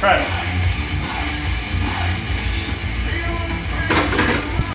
Press.